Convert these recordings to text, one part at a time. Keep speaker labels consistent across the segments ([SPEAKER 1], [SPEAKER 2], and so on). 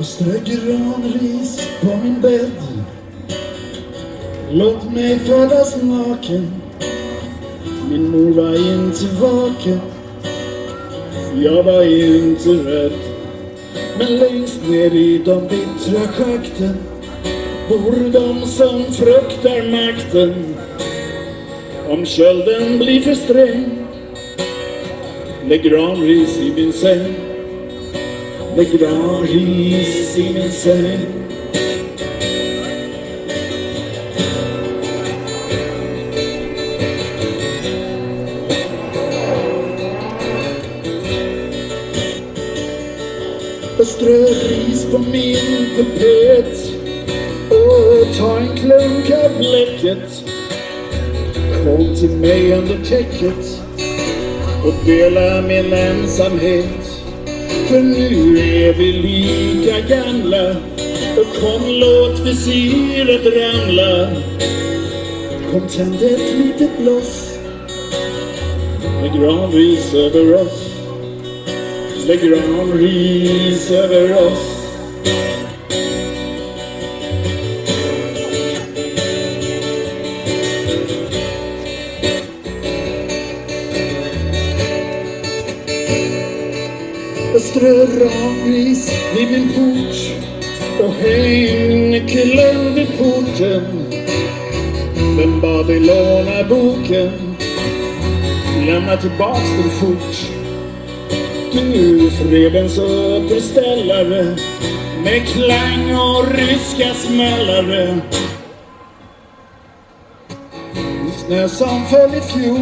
[SPEAKER 1] och strö granris på min bädd. Låt mig födas naken. Min mor var inte vaken. Jag var inte rädd. Men längst ner i de bittra schakten bor de som fruktar makten. Om kölden blir för sträng Lägg granris i min säng Lägg granris i min säng. Strö ris på min tapet. Och ta en klunk av bläcket. Kom till mig under täcket. Och dela min ensamhet. För nu är vi lika gamla. Och kom låt visiret ramla. Kom tänd ett litet bloss. Med granris över oss. Lägg granris över oss. Strö ramris vid min port och häng vid porten. Den Babylona-boken lämna tillbaks den fort. Du fredens återställare med klang och ryska smällare. Snö som föll i fjol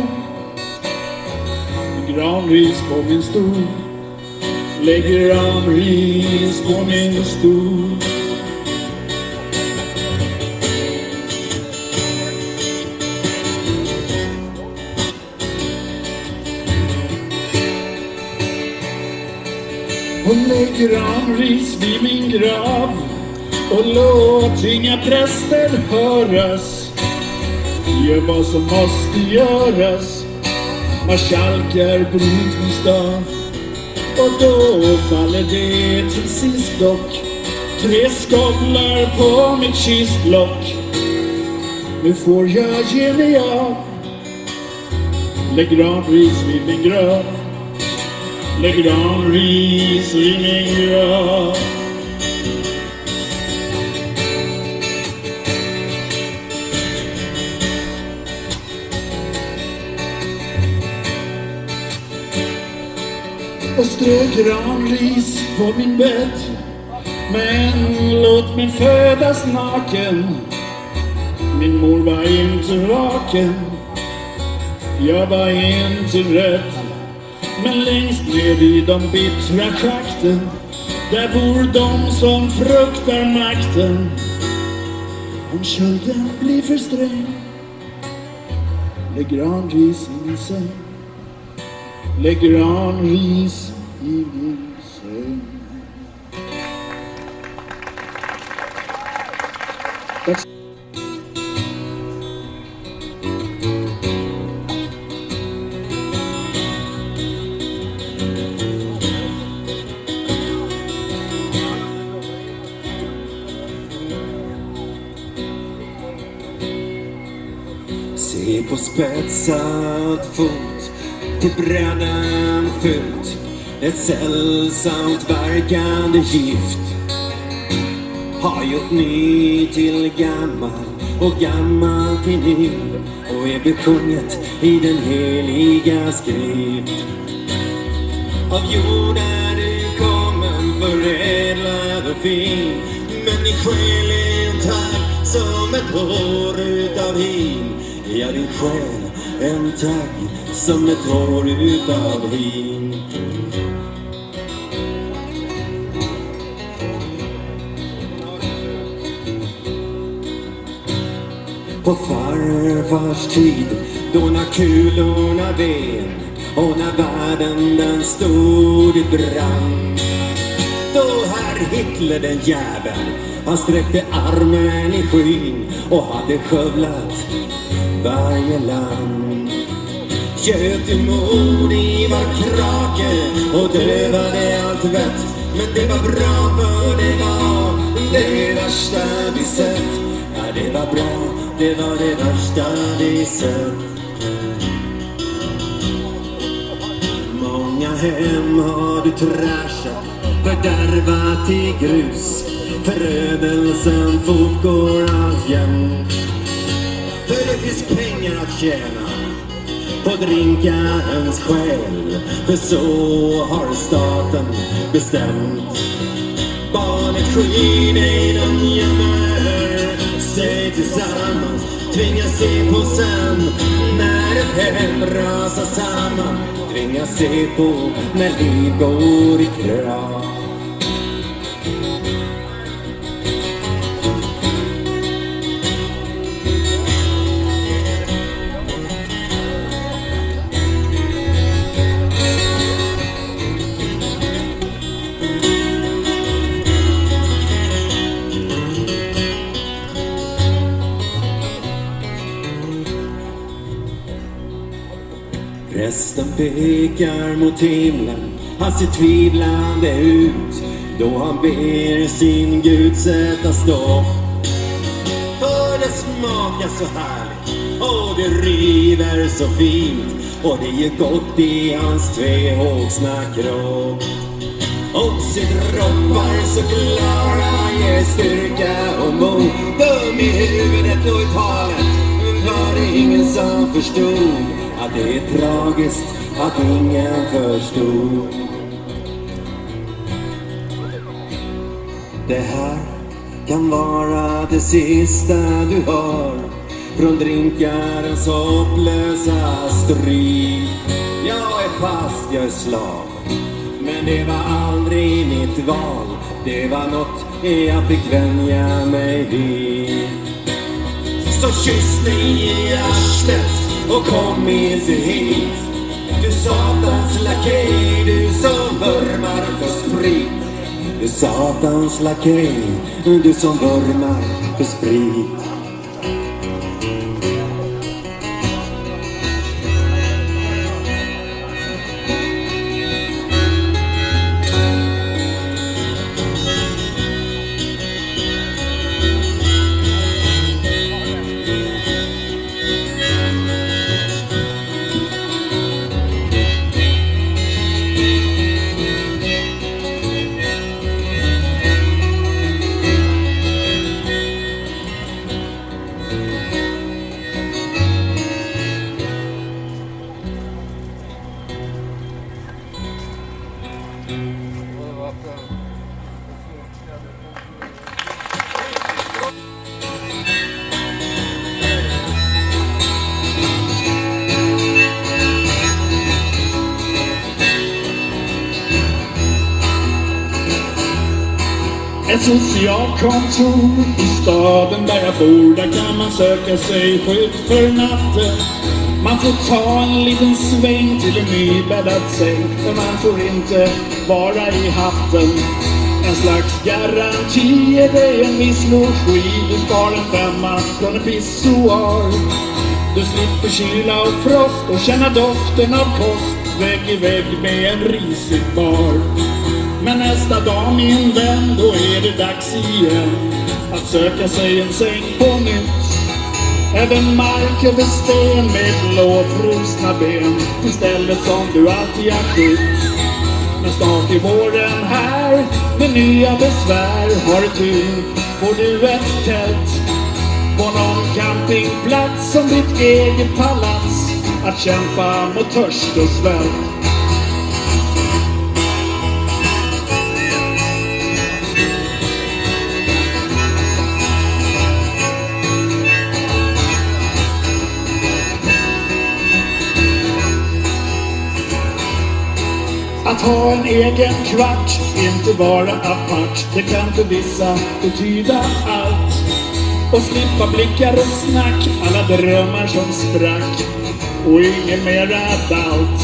[SPEAKER 1] Granris på min stol Lägger Amris på min stol. Och lägger Amris vid min grav. Och låt inga präster höras. Gör vad som måste göras. Marskalkar bryt min stav och då faller det till sist dock. Tre skavlar på mitt kistlock. Nu får jag ge mig av. Lägg granris vid min grav. Lägg granris vid min grav. Och strö granris på min bädd. Men låt mig födas naken Min mor var inte vaken. Jag var inte rädd. Men längst ner i de bittra schakten Där bor de som fruktar makten. Om kölden blir för sträng Lägg granris i min säng Lägg granris i min säng Tack.
[SPEAKER 2] Se på spetsad fot till brädan fyllt ett sällsamt verkande gift har gjort ny till gammal och gammal till ny och är besjunget i den heliga skrift. Av jord är du kommen förädlad och fin men din själ är en som ett hår utav hin Ja, din själ en tagg som ett hår utav hin På farfars tid, då när kulorna ven och när världen den stod i brand. Då herr Hitler den jäveln, han sträckte armen i skyn och hade skövlat varje land. Göt emot i var krake och dövade allt vett. Men det var bra för det var det värsta vi sett. Ja, det var bra, det var det värsta vi sett. Många hem har du trashat, fördärvat till grus. Förödelsen fortgår alltjämt För det finns pengar att tjäna och drinka ens själ. För så har staten bestämt. Barnet skyr i de gömmer sig tillsammans. Tvingas se på sen när ett hem rasar samman. Tvingas se på när liv går i kras. Nästan pekar mot himlen, han ser tvivlande ut då han ber sin Gud sätta stopp. För det smakar så härligt och det river så fint och det gör gott i hans tvehågsna kropp. Och sitt droppar så klara ger styrka och mod. Dum i huvudet och i talet var det ingen som förstod det är tragiskt att ingen förstod. Det här kan vara det sista du hör från drinkarens hopplösa strid. Jag är fast, jag är slav, men det var aldrig mitt val. Det var något jag fick vänja mig vid. Så kyss mig i arslet och kom med sig hit. Du satans lakej, du som vurmar för sprit. Du satans lakej, du som vurmar för sprit.
[SPEAKER 1] Där bor, där kan man söka sig skydd för natten. Man får ta en liten sväng till en nybäddad säng, för man får inte vara i hatten. En slags garanti är det en viss logi, du spar en femma från en pissoar. Du slipper kyla och frost och känna doften av kost vägg i vägg med en risig bar. Men nästa dag min vän, då är det dags igen att söka sig en säng på nytt. Även mark över sten med blåfrusna ben till stället som du alltid har skytt. Men snart är våren här med nya besvär. Har du tur får du ett tält på någon campingplats som ditt eget palats att kämpa mot törst och svält. Att ha en egen kvart, inte vara apart. Det kan för vissa betyda allt. Och slippa blickar och snack Alla drömmar som sprack. Och inget mera allt.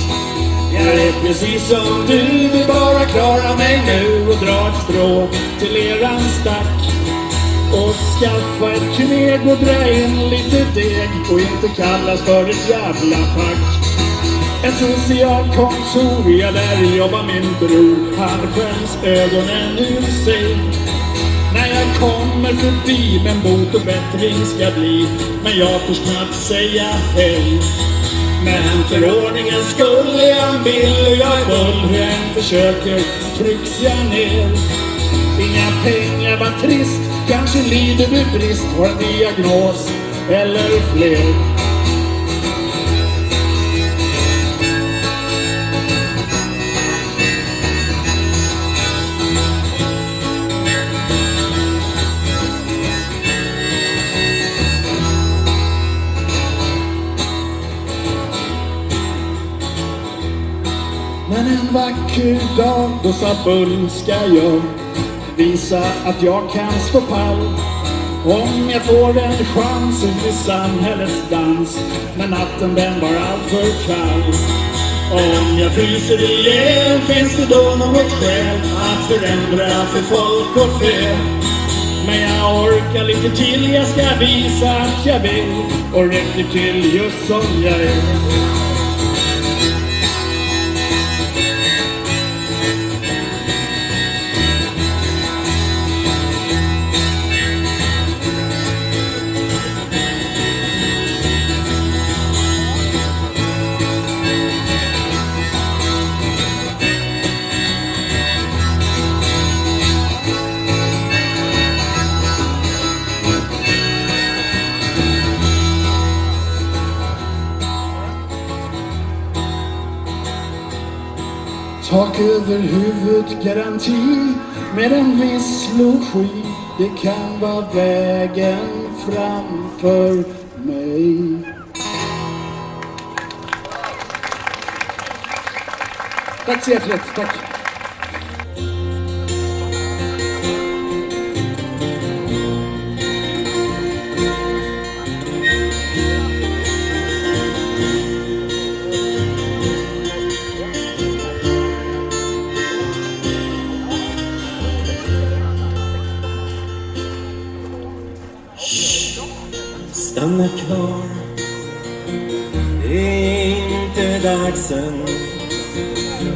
[SPEAKER 1] Jag är precis som du Vill bara klara mig nu. Och dra ett strå till eran stack. Och skaffa ett kneg och dra in lite deg. Och inte kallas för ett jävla pack. Ett socialkontor, ja där jobbar min bror. Han skäms ögonen ur sig. När jag kommer förbi men bot och bättring ska bli. Men jag törs knappt säga hej. Men för ordningens skull är jag en bild och jag är full. Hur jag än försöker trycks jag ner. Inga pengar, vad trist. Kanske lider du brist. Har en diagnos eller fler. Vacker dag, då sa ska jag visa att jag kan stå pall. Om jag får en chans ut i samhällets dans, men natten den var alltför kall. Om jag fryser ihjäl, finns det då något skäl att förändra för folk och fel? Men jag orkar lite till, jag ska visa att jag vill och räcker till just som jag är. Tak över huvudet garanti med en viss logi. Det kan vara vägen framför mig. Tack så hjärtligt. Tack.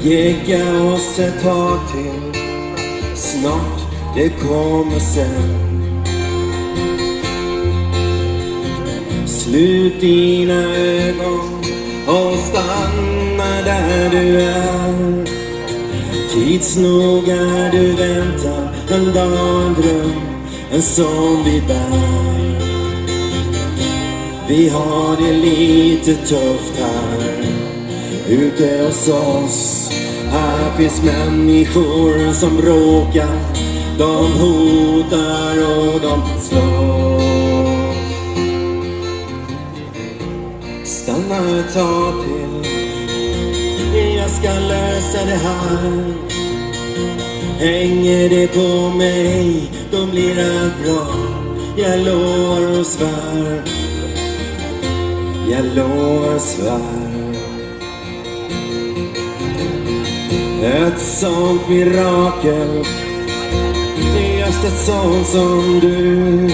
[SPEAKER 2] Gegga oss ett tag till. Snart, det kommer sen. Slut dina ögon och stanna där du är. Tids nog är du väntar en dag, en dröm, en vi bär. Vi har det lite tufft här ute hos oss. Här finns människor som bråkar. De hotar och de slår. Stanna ett tag till. Jag ska lösa det här. Hänger det på mig, då blir allt bra. Jag lovar och svär. Jag lovar och svär Ett sånt mirakel. Just ett sånt som du.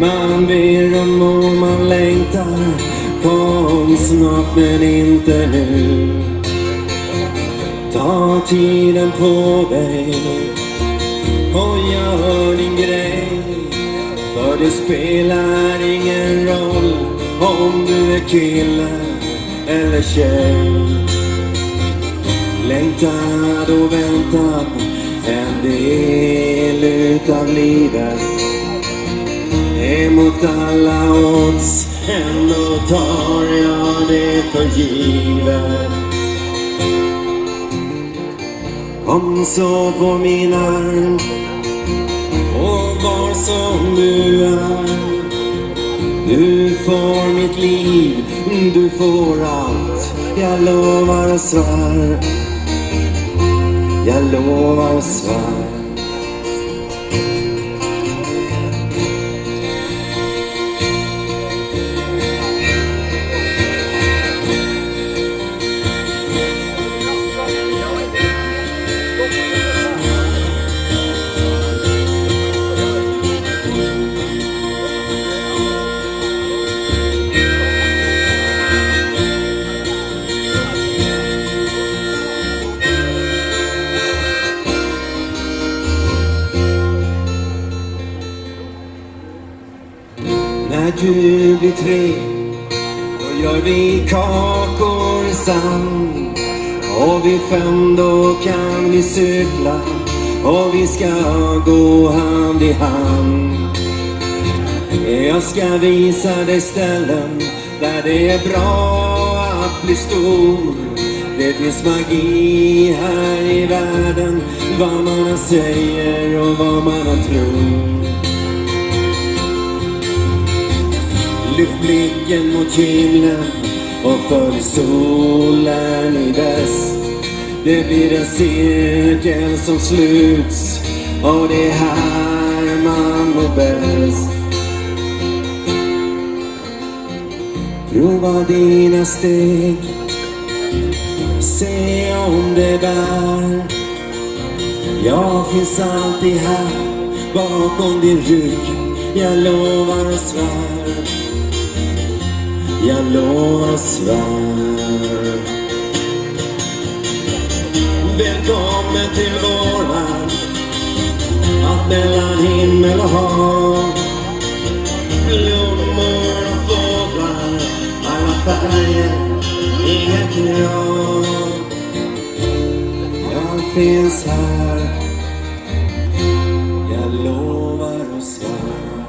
[SPEAKER 2] Man ber om och man längtar. Kom snart men inte nu. Ta tiden på dig. Och gör din grej. För det spelar ingen roll om du är kille eller tjej. Längtad och väntat en del utav livet. Emot alla odds ändå tar jag det för givet. Kom så på min arm och var som du är. Du får mitt liv, du får allt Jag lovar och svär. Jag lovar och vi ska gå hand i hand. Jag ska visa dig ställen där det är bra att bli stor. Det finns magi här i världen, vad man än säger och vad man än tror. Lyft blicken mot himlen och följ solen i väst. Det blir en cirkel som sluts och det är här man mår bäst. Prova dina steg, se om det bär. Jag finns alltid här bakom din rygg, jag lovar och svär. Jag lovar och svär. Välkommen till vår värld, mellan himmel och hav. Blommor och fåglar, alla färger, inga krav. Jag finns här, jag lovar och svär.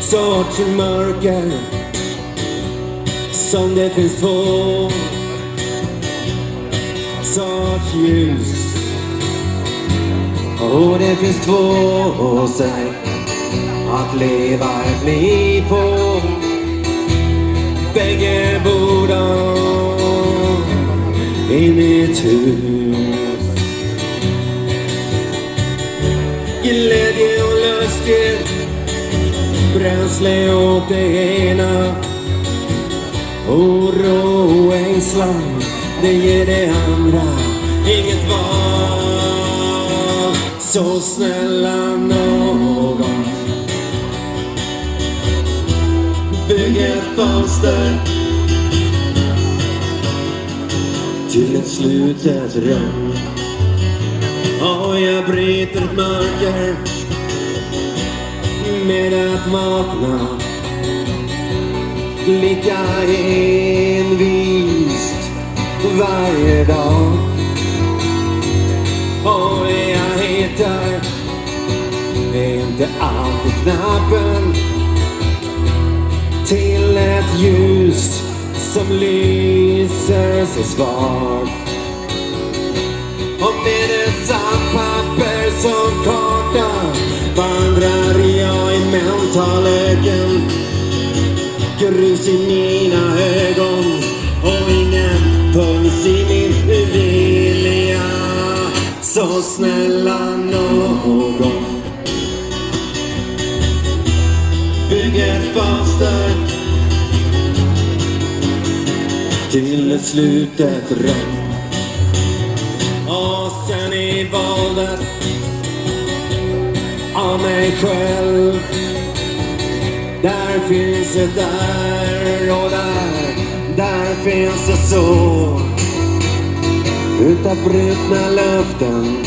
[SPEAKER 2] Sorts mörker som det finns två ljus. Och det finns två sätt att leva ett liv på. Bägge bor de i mitt hus. Glädje och lusthet bränsle åt det ena. Oro och ängslan, det ger det andra inget val. Så snälla någon. Bygg ett fönster. Till ett slutet rum. Och jag bryter ett mörker. Med att vakna. Lika envist varje dag. Är alltid knappen till ett ljus som lyser så svagt. Och med ett sandpapper som karta vandrar jag i mentalöken grus i mina ögon och ingen puls i min vilja. Så snälla någon, fönster till ett slutet regn Och sen i våldet av mig själv. Där finns det där och där, där finns det så. Utav brutna löften,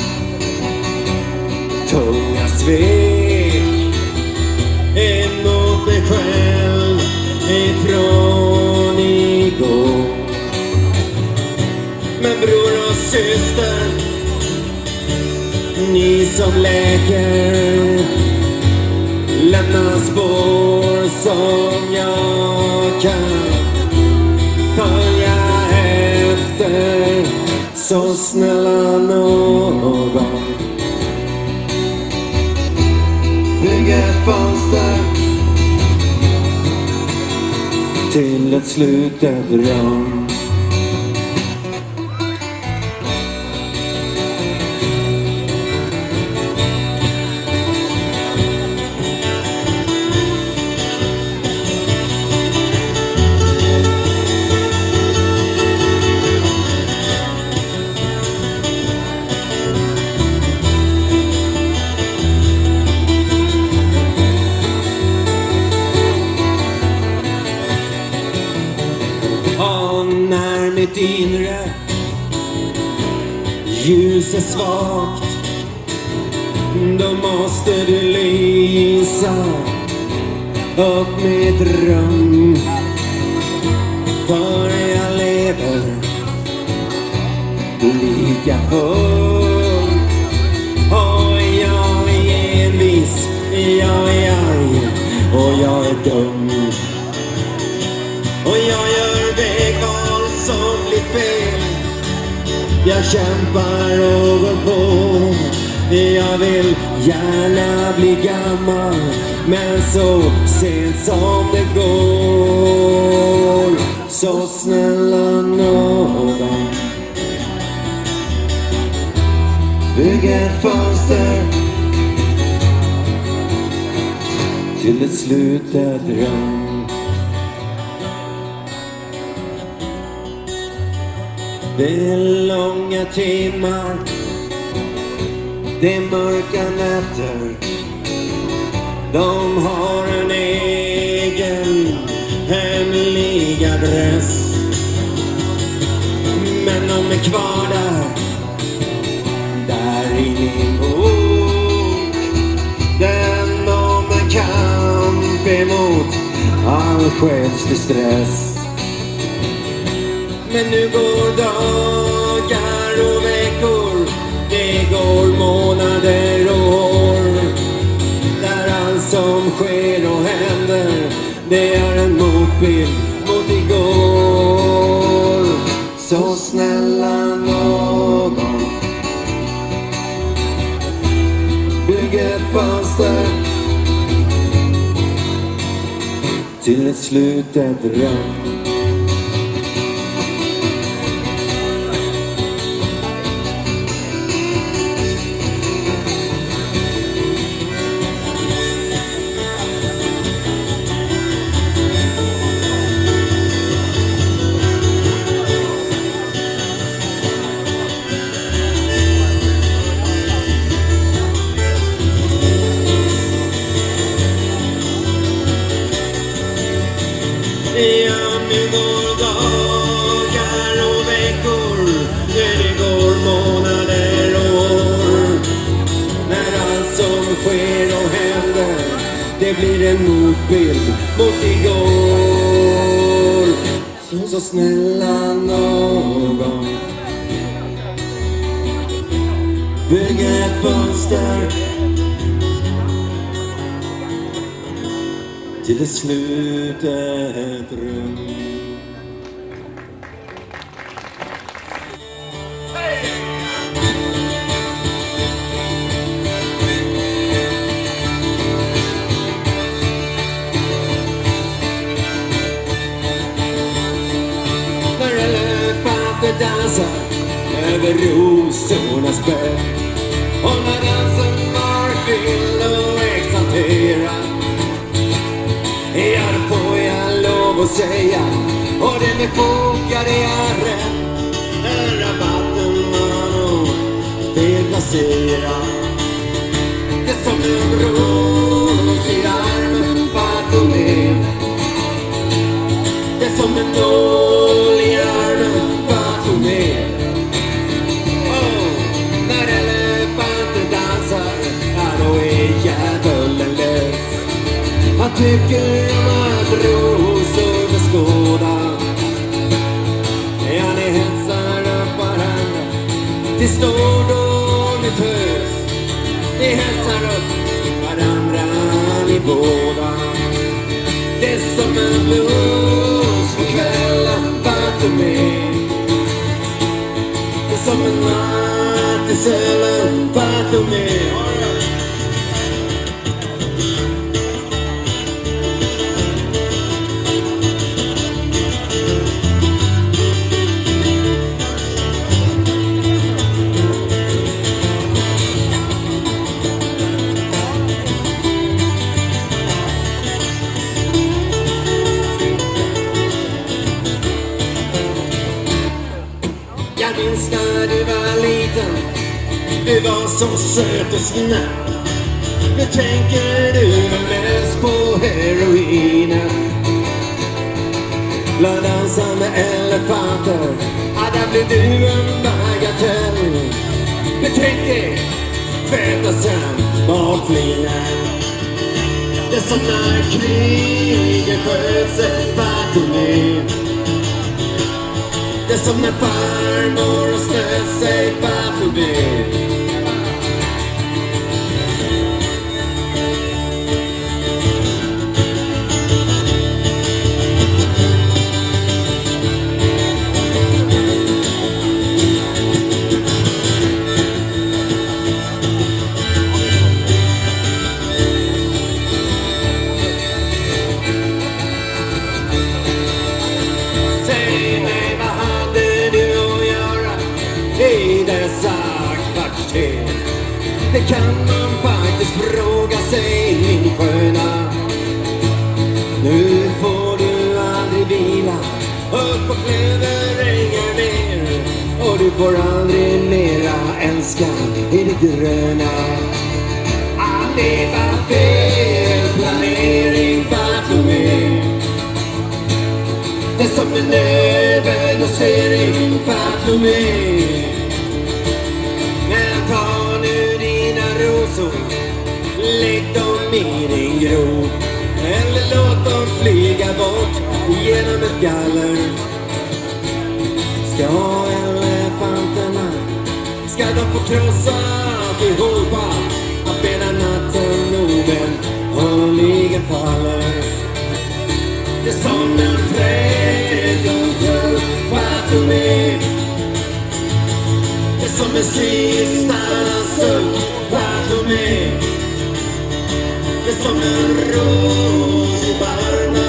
[SPEAKER 2] tunga svek. Emot mig själv ifrån igår. Men bror och syster, ni som läker lämna spår som jag kan följa efter. Så snälla någon, bygg ett fönster till ett slut överallt. Och jag gör vägval som blir fel. Jag kämpar och går på. Jag vill gärna bli gammal men så sent som det går. Så snälla någon Bygg ett fönster till ett slutet rum. Det är långa timmar, det är mörka nätter. De har en egen hemlig adress. Men de är kvar där, där i min bok. Den de kamp emot all själslig stress. Men nu går dagar och veckor, det går månader och år. Där allt som sker och händer, det är en motbild mot igår. Så snälla någon, bygg ett fönster till ett slutet rum. Snälla någon. Bygg ett fönster. Till det slutet. Över rosornas bädd och när dansen var fylld och exalterad Ja, då får jag lov att säga Och det med fog, ja det är rätt Den rabatten var nog felplacerad Det är som en ros tycker om att rosor beskåda Ja, ni hälsar upp varandra. Till stordåligt hös Ni hälsar upp varandra ni båda. Det är som en blues på kvällen Fatomé Det är som en natt i cellen med? Jag minns när du var liten. Du var så söt och snäll. Nu tänker du väl mest på heroinen. Bland dansande elefanter. Ja, där blev du en bagatell. Betänk dig, tvätta sen bakflinan Det är som när kriget sköt sig Fatome Det är som när farmor snöt sig Fatome Säg Det kan man faktiskt fråga sig, min sköna. Nu får du aldrig vila upp på klöverängar mer och du får aldrig mera älska i det gröna. Allt det var fel planering, Fatome. Det är som en nödvändigosering du med dina Lägg dem i din grop. Eller låt dem flyga bort genom ett galler. Ska elefanterna Ska de få krossa allihopa? Att hela natten Norden hålligen faller. Det är som en tredje Fatome Det är som en sista suck Fatome Det är som en ros i varmen